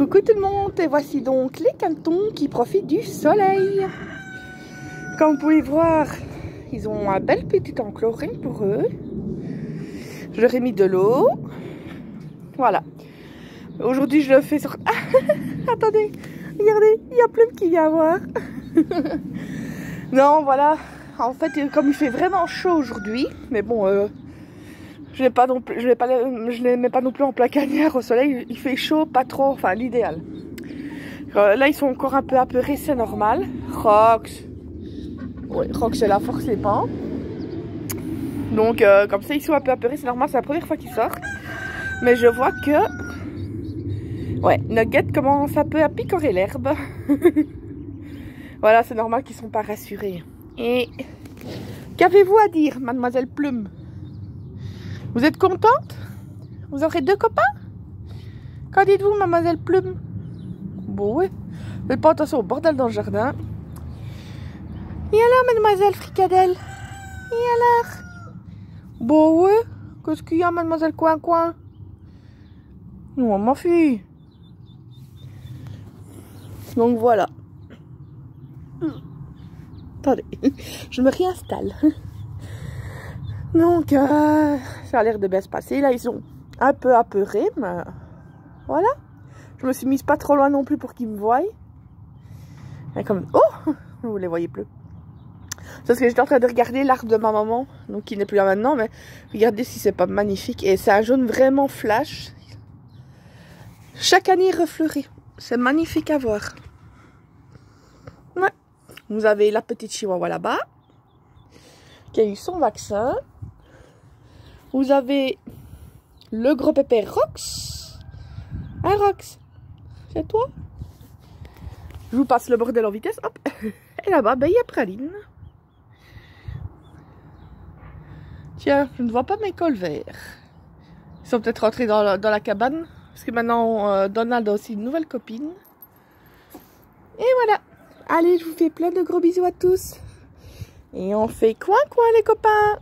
Coucou tout le monde et voici donc les cantons qui profitent du soleil. Comme vous pouvez voir, ils ont un bel petit enclos pour eux. Je leur ai mis de l'eau. Voilà. Aujourd'hui, je le fais sur... attendez, regardez, il y a Plume qui vient voir. non, voilà. En fait, comme il fait vraiment chaud aujourd'hui, mais bon, euh, je ne je les, mets pas non plus en placanière au soleil. Il fait chaud, pas trop, enfin l'idéal. Euh, là, ils sont encore un peu apeurés, c'est normal. Rox, oui, Rox, c'est la force les. Donc, euh, comme ça, ils sont un peu apeurés, c'est normal. C'est la première fois qu'ils sortent. Mais je vois que, ouais, Nugget commence un peu à picorer l'herbe. voilà, c'est normal qu'ils sont pas rassurés. Et qu'avez-vous à dire, mademoiselle Plume? Vous êtes contente? Vous aurez deux copains? Qu'en dites-vous, mademoiselle Plume? Bon, oui. Faites pas attention au bordel dans le jardin. Et alors, mademoiselle Fricadelle? Et alors? Bon, oui. Qu'est-ce qu'il y a, mademoiselle Coin-Coin Non, ma fille. Donc voilà. Attendez, je me réinstalle. Donc, ça a l'air de bien se passer. Là, ils sont un peu apeurés, mais voilà. Je me suis mise pas trop loin non plus pour qu'ils me voient. Comme, oh, vous les voyez plus. Parce que j'étais en train de regarder l'arbre de ma maman, donc qui n'est plus là maintenant, mais regardez si c'est pas magnifique. Et c'est un jaune vraiment flash. Chaque année refleuri. C'est magnifique à voir. Ouais. Vous avez la petite chihuahua là-bas, qui a eu son vaccin. Vous avez le gros pépé Rox. Un Rox, c'est toi? Je vous passe le bordel en vitesse. Et là-bas, ben, il y a Praline. Tiens, je ne vois pas mes cols verts. Ils sont peut-être rentrés dans la, cabane. Parce que maintenant, euh, Donald a aussi une nouvelle copine. Et voilà. Allez, je vous fais plein de gros bisous à tous. Et on fait coin coin les copains